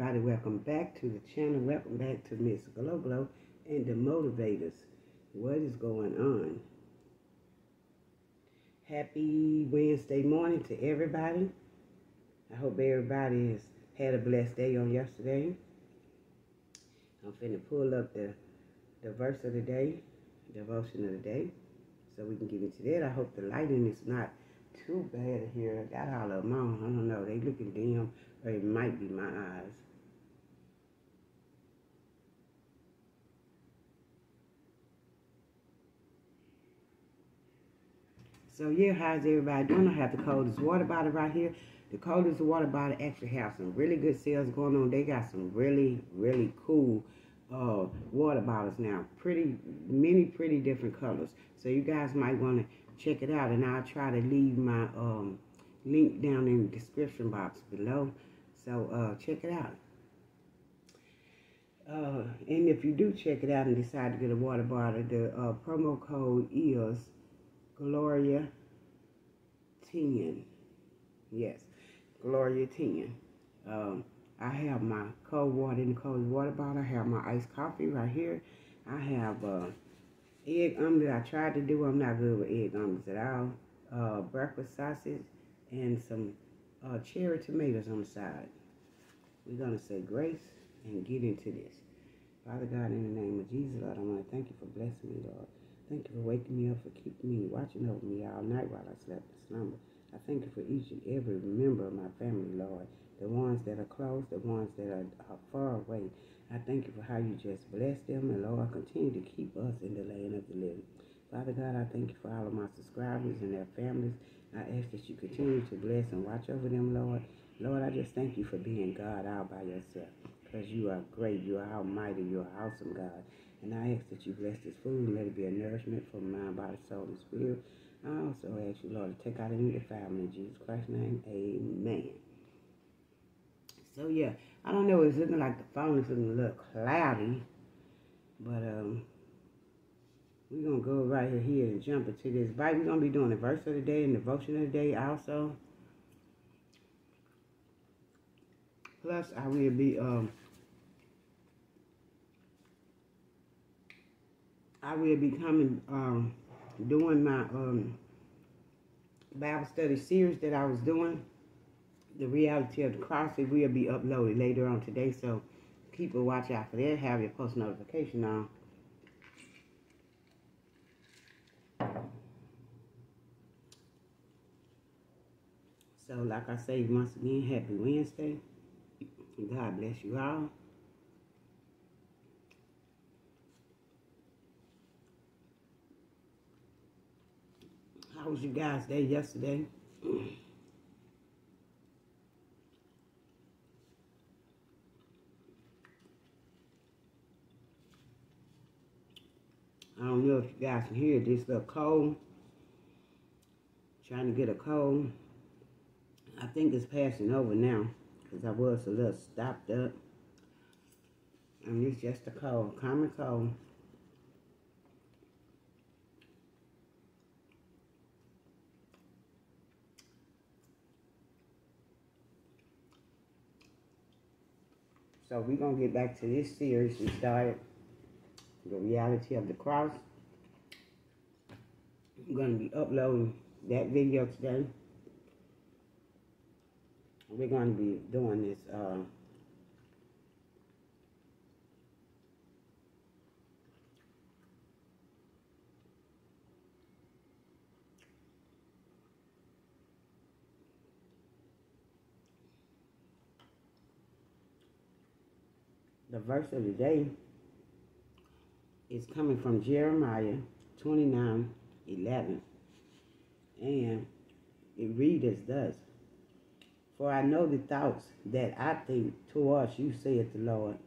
everybody. Welcome back to the channel. Welcome back to Miss Glow Glow and the Motivators. What is going on? Happy Wednesday morning to everybody. I hope everybody has had a blessed day on yesterday. I'm finna pull up the, the verse of the day, devotion of the day, so we can get into that. I hope the lighting is not too bad here. I got all of them on. I don't know. They looking dim or it might be my eyes. So yeah, how's everybody doing? I have the coldest water bottle right here. The coldest water bottle actually have some really good sales going on. They got some really, really cool uh, water bottles now. Pretty, many pretty different colors. So you guys might want to check it out. And I'll try to leave my um, link down in the description box below. So uh, check it out. Uh, and if you do check it out and decide to get a water bottle, the uh, promo code is Gloria 10. Yes, Gloria 10. Um, I have my cold water in the cold water bottle. I have my iced coffee right here. I have uh, egg omelet. I tried to do. I'm not good with egg omelets at all. Uh, breakfast sausage and some uh, cherry tomatoes on the side. We're going to say grace and get into this. Father God, in the name of Jesus, Lord, I want to thank you for blessing me, Lord. Thank you for waking me up, for keeping me, watching over me all night while I slept in slumber. I thank you for each and every member of my family, Lord. The ones that are close, the ones that are, are far away. I thank you for how you just bless them, and Lord, continue to keep us in the land of the living. Father God, I thank you for all of my subscribers and their families. I ask that you continue to bless and watch over them, Lord. Lord, I just thank you for being God all by yourself because you are great, you are almighty, you are awesome, God. And I ask that you bless this food and let it be a nourishment for mind, body, soul, and spirit. I also ask you, Lord, to take out any defilement in Jesus Christ's name. Amen. So, yeah, I don't know. It's looking like the phone is looking a little cloudy. But, um, we're going to go right here and jump into this Bible. We're going to be doing the verse of the day and devotion of the day also. Plus, I will be, um, I will be coming, um, doing my, um, Bible study series that I was doing. The reality of the cross, it will be uploaded later on today. So, keep a watch out for that. Have your post notification on. So, like I say, once again, happy Wednesday. God bless you all. How was you guys' day yesterday? I don't know if you guys can hear this little cold. Trying to get a cold. I think it's passing over now because I was a little stopped up. And it's just a cold, common cold. So we're going to get back to this series we started, The Reality of the Cross. I'm going to be uploading that video today. We're going to be doing this uh, the verse of the day is coming from Jeremiah 29 11. And it reads as thus For I know the thoughts that I think towards you, saith the Lord,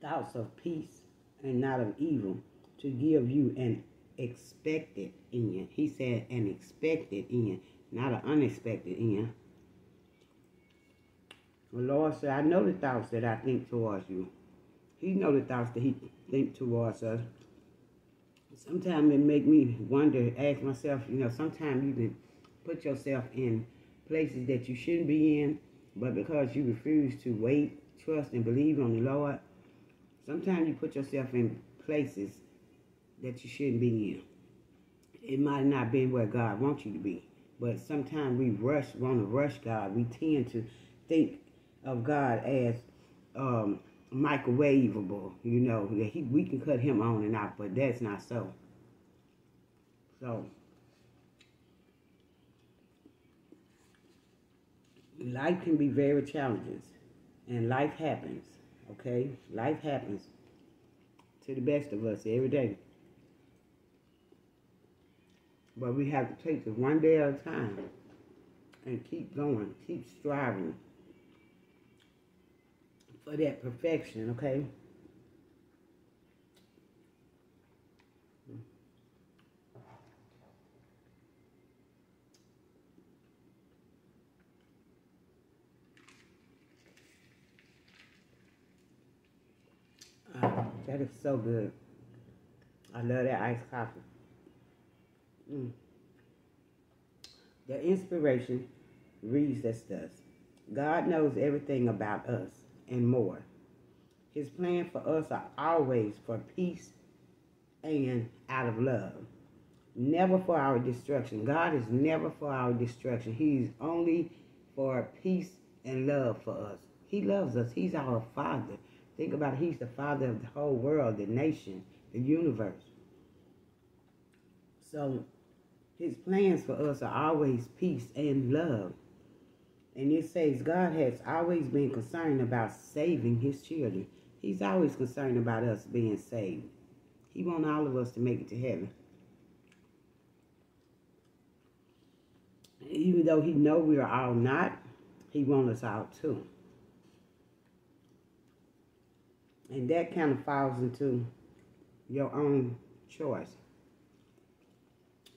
thoughts of peace and not of evil, to give you an expected end. He said an expected end, not an unexpected end. The Lord said, I know the thoughts that I think towards you. He know the thoughts that he think towards us. Sometimes it make me wonder, ask myself, you know, sometimes you can put yourself in places that you shouldn't be in, but because you refuse to wait trust and believe on the Lord, sometimes you put yourself in places that you shouldn't be in. It might not be where God wants you to be, but sometimes we rush, want to rush God. We tend to think of God as um, microwavable, you know, that he, we can cut him on and off, but that's not so. So, life can be very challenging, and life happens, okay? Life happens to the best of us every day. But we have to take it one day at a time and keep going, keep striving for that perfection, okay? Uh, that is so good. I love that iced coffee. Mm. The inspiration reads as thus God knows everything about us and more. His plan for us are always for peace and out of love. Never for our destruction. God is never for our destruction. He's only for peace and love for us. He loves us. He's our Father. Think about it. He's the Father of the whole world, the nation, the universe. So his plans for us are always peace and love. And it says God has always been concerned about saving his children. He's always concerned about us being saved. He wants all of us to make it to heaven. Even though he know we are all not, he wants us out too. And that kind of falls into your own choice.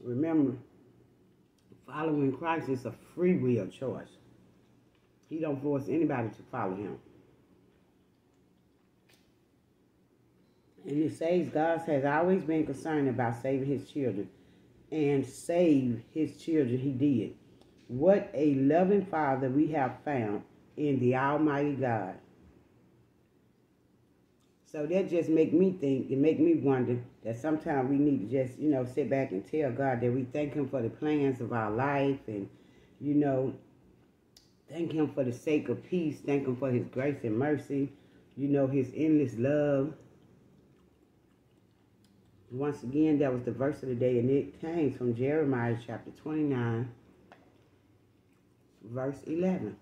Remember, following Christ is a free will choice. He don't force anybody to follow him. And it says God has always been concerned about saving his children. And save his children he did. What a loving father we have found in the Almighty God. So that just make me think, it make me wonder that sometimes we need to just, you know, sit back and tell God that we thank him for the plans of our life and, you know, thank him for the sake of peace, thank him for his grace and mercy, you know, his endless love. Once again, that was the verse of the day, and it came from Jeremiah chapter 29, verse 11.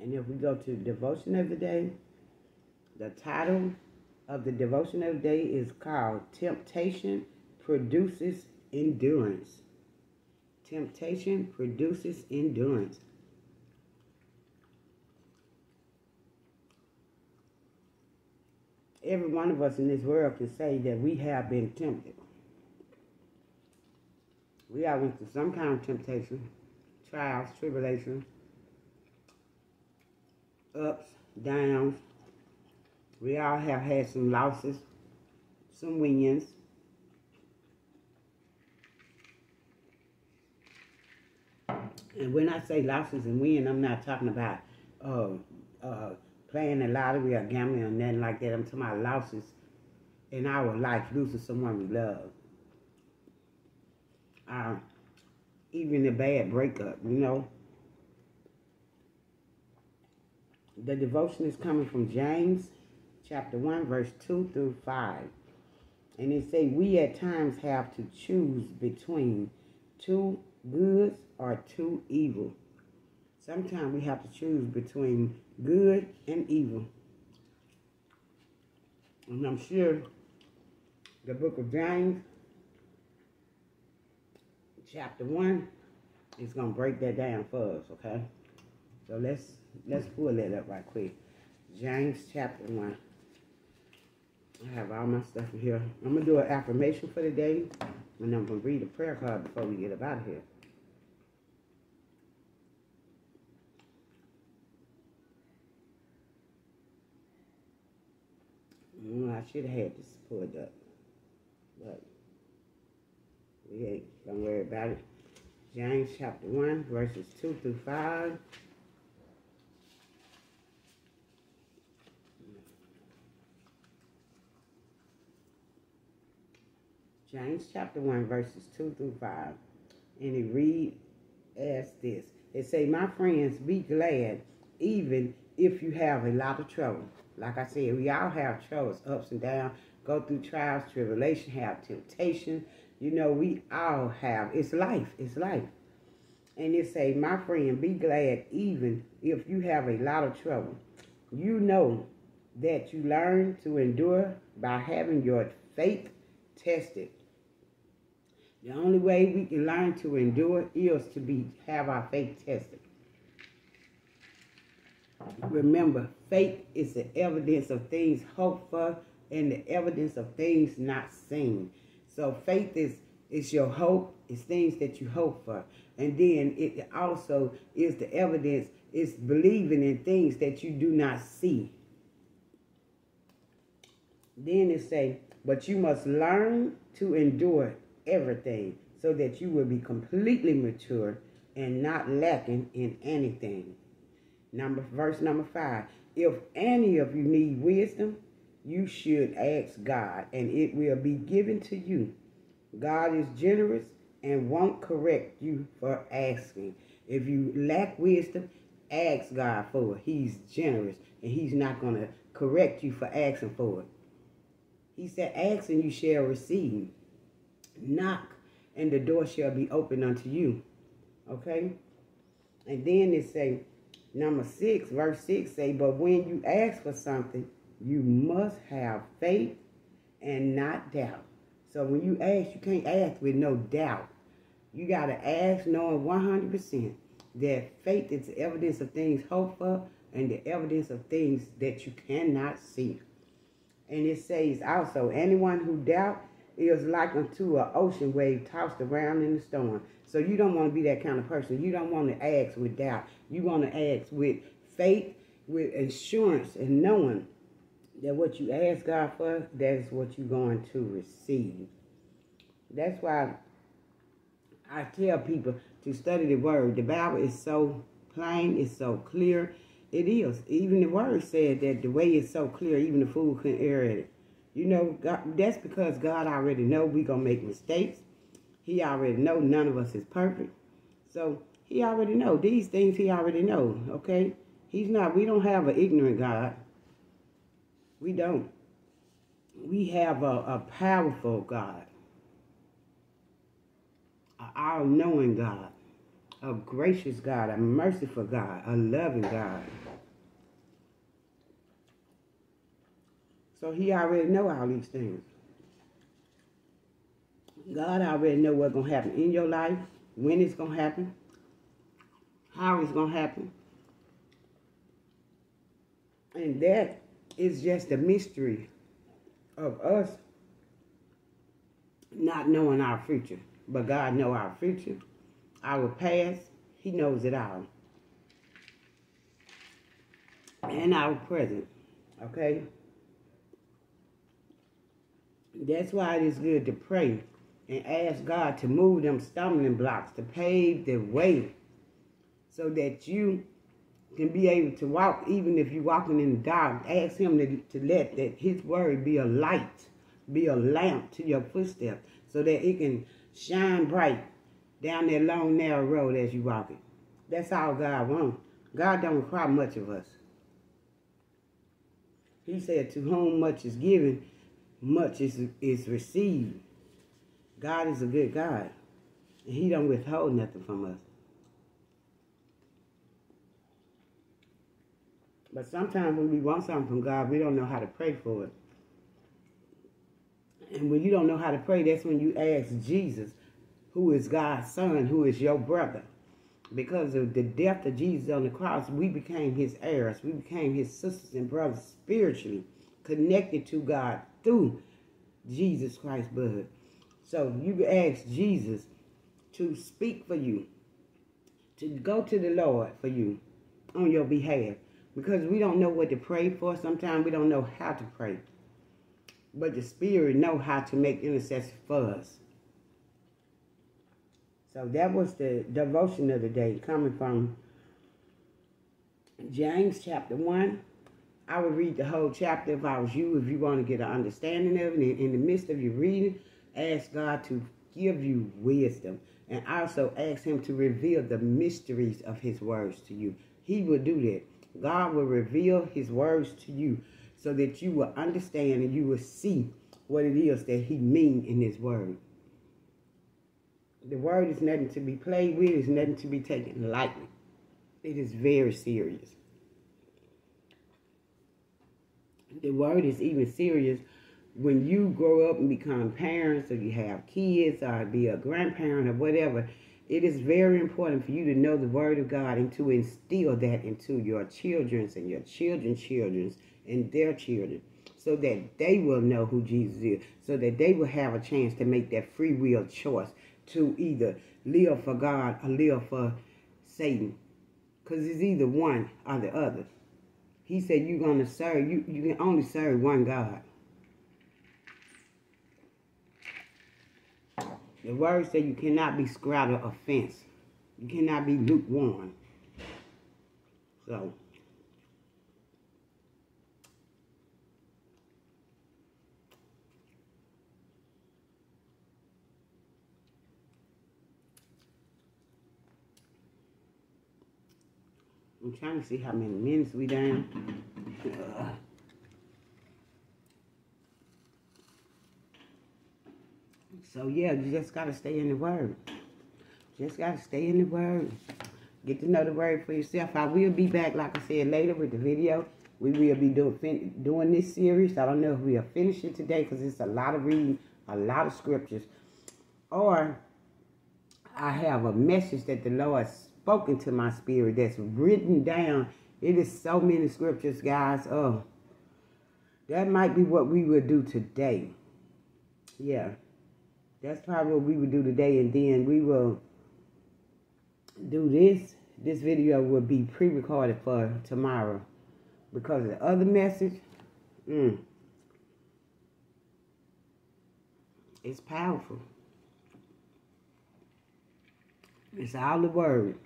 And if we go to devotion of the day, the title of the devotion of the day is called Temptation Produces Endurance. Temptation produces endurance. Every one of us in this world can say that we have been tempted. We all went through some kind of temptation, trials, tribulations, ups, downs. We all have had some losses, some wins. And when I say losses and wins, I'm not talking about uh, uh, playing the lottery or gambling or nothing like that. I'm talking about losses in our life, losing someone we love. Uh, even a bad breakup, you know. The devotion is coming from James chapter 1, verse 2 through 5. And it say, we at times have to choose between two goods or too evil. Sometimes we have to choose between good and evil. And I'm sure the book of James, chapter 1, is going to break that down for us, okay? So let's let's pull that up right quick. James chapter 1. I have all my stuff in here. I'm going to do an affirmation for the day, and I'm going to read a prayer card before we get up out of here. Mm, I should have had this pulled up. But we ain't don't worry about it. James chapter 1, verses 2 through 5. James chapter 1, verses 2 through 5. And it read as this. It say, My friends, be glad, even if you have a lot of trouble. Like I said, we all have troubles, ups and downs, go through trials, tribulation, have temptation. You know, we all have. It's life. It's life. And it say, My friend, be glad, even if you have a lot of trouble. You know that you learn to endure by having your faith tested. The only way we can learn to endure is to be have our faith tested. Remember, faith is the evidence of things hoped for and the evidence of things not seen. So faith is is your hope, it's things that you hope for. And then it also is the evidence, it's believing in things that you do not see. Then it say, but you must learn to endure everything so that you will be completely mature and not lacking in anything. Number verse number five. If any of you need wisdom, you should ask God, and it will be given to you. God is generous and won't correct you for asking. If you lack wisdom, ask God for it. He's generous and He's not going to correct you for asking for it. He said, Ask and you shall receive. Knock and the door shall be opened unto you. Okay? And then it say, number six, verse six say, But when you ask for something, you must have faith and not doubt. So when you ask, you can't ask with no doubt. You got to ask knowing 100% that faith is the evidence of things hoped for and the evidence of things that you cannot see. And it says also, anyone who doubt is like unto an ocean wave tossed around in the storm. So you don't want to be that kind of person. You don't want to ask with doubt. You want to ask with faith, with assurance, and knowing that what you ask God for, that is what you're going to receive. That's why I tell people to study the Word. The Bible is so plain, it's so clear. It is. Even the Word said that the way is so clear, even the fool can err at it. You know, God, that's because God already know we going to make mistakes. He already know none of us is perfect. So he already know. These things he already know, okay? He's not, we don't have an ignorant God. We don't. We have a, a powerful God. An all-knowing God. A gracious God. A merciful God. A loving God. So he already know all these things. God already know what's going to happen in your life, when it's going to happen, how it's going to happen. And that is just a mystery of us not knowing our future. But God know our future, our past. He knows it all. And our present. Okay? That's why it is good to pray and ask God to move them stumbling blocks, to pave the way so that you can be able to walk, even if you're walking in the dark. Ask Him to, to let that His word be a light, be a lamp to your footsteps so that it can shine bright down that long, narrow road as you walk it. That's all God wants. God don't require much of us. He said, to whom much is given, much is, is received. God is a good God. And he don't withhold nothing from us. But sometimes when we want something from God, we don't know how to pray for it. And when you don't know how to pray, that's when you ask Jesus, who is God's son, who is your brother. Because of the death of Jesus on the cross, we became his heirs. We became his sisters and brothers spiritually connected to God through Jesus Christ's blood. So you can ask Jesus to speak for you, to go to the Lord for you on your behalf. Because we don't know what to pray for. Sometimes we don't know how to pray. But the Spirit know how to make intercession for us. So that was the devotion of the day coming from James chapter 1 I would read the whole chapter if I was you, if you want to get an understanding of it. In, in the midst of your reading, Ask God to give you wisdom and also ask Him to reveal the mysteries of His words to you. He will do that. God will reveal His words to you so that you will understand and you will see what it is that He mean in His word. The word is nothing to be played with. It's nothing to be taken lightly. It is very serious. The word is even serious when you grow up and become parents or you have kids or be a grandparent or whatever, it is very important for you to know the word of God and to instill that into your children's and your children's children's and their children so that they will know who Jesus is, so that they will have a chance to make that free will choice to either live for God or live for Satan. Because it's either one or the other. He said you're going to serve, you, you can only serve one God. The word says you cannot be scribed offense. You cannot be lukewarm. So, I'm trying to see how many minutes we done. Uh, So yeah, you just gotta stay in the word. Just gotta stay in the word. Get to know the word for yourself. I will be back, like I said, later with the video. We will be doing doing this series. I don't know if we'll finish it today because it's a lot of reading, a lot of scriptures. Or I have a message that the Lord spoken to my spirit that's written down. It is so many scriptures, guys. Oh, that might be what we will do today. Yeah. That's probably what we would do today, and then we will do this. This video will be pre-recorded for tomorrow because the other message, mm, it's powerful. It's all the word.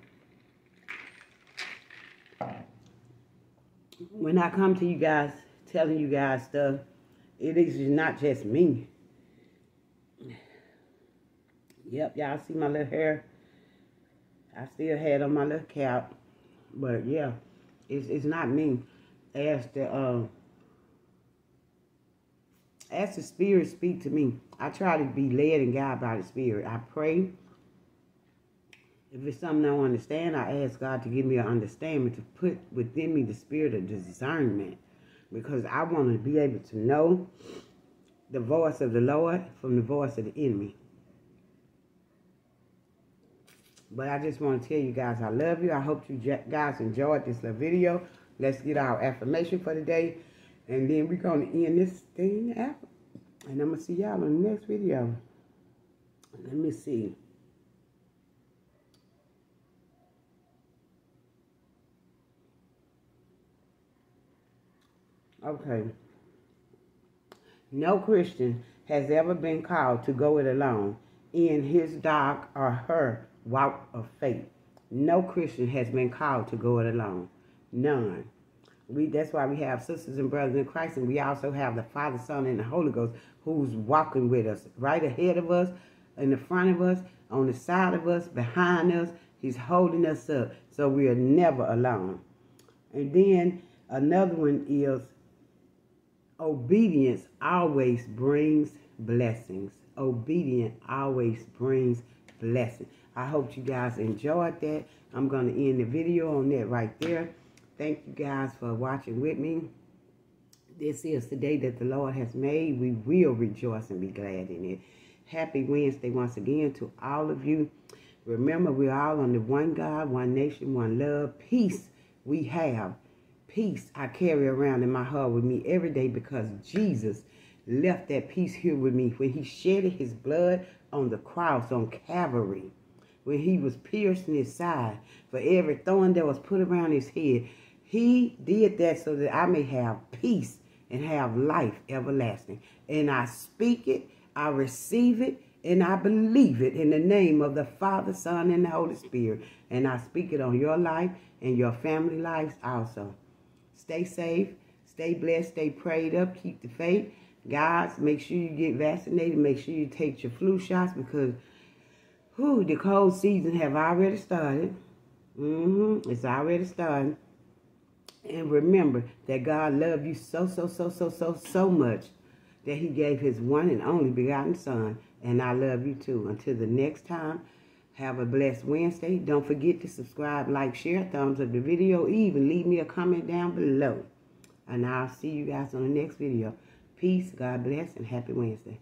When I come to you guys, telling you guys stuff, it is not just me. Yep, y'all see my little hair. I still had on my little cap. But yeah, it's it's not me. As the uh as the spirit speak to me. I try to be led and guided by the spirit. I pray. If it's something I don't understand, I ask God to give me an understanding to put within me the spirit of discernment. Because I want to be able to know the voice of the Lord from the voice of the enemy. But I just want to tell you guys I love you. I hope you guys enjoyed this little video. Let's get our affirmation for the day. And then we're going to end this thing after. And I'm going to see y'all in the next video. Let me see. Okay. No Christian has ever been called to go it alone in his dark or her walk of faith. No Christian has been called to go it alone. None. We that's why we have sisters and brothers in Christ, and we also have the Father, Son, and the Holy Ghost who's walking with us, right ahead of us, in the front of us, on the side of us, behind us. He's holding us up, so we are never alone. And then another one is obedience always brings blessings. Obedience always brings blessings. I hope you guys enjoyed that. I'm going to end the video on that right there. Thank you guys for watching with me. This is the day that the Lord has made. We will rejoice and be glad in it. Happy Wednesday once again to all of you. Remember, we're all under one God, one nation, one love. Peace we have. Peace I carry around in my heart with me every day because Jesus left that peace here with me when he shedded his blood on the cross on Calvary when he was piercing his side for every thorn that was put around his head. He did that so that I may have peace and have life everlasting. And I speak it, I receive it, and I believe it in the name of the Father, Son, and the Holy Spirit. And I speak it on your life and your family lives also. Stay safe, stay blessed, stay prayed up, keep the faith. Guys, make sure you get vaccinated. Make sure you take your flu shots because whew, the cold season have already started. Mm-hmm. It's already starting. And remember that God loved you so, so, so, so, so, so much that he gave his one and only begotten son. And I love you too. Until the next time, have a blessed Wednesday. Don't forget to subscribe, like, share, thumbs up the video, even leave me a comment down below. And I'll see you guys on the next video. Peace, God bless, and happy Wednesday.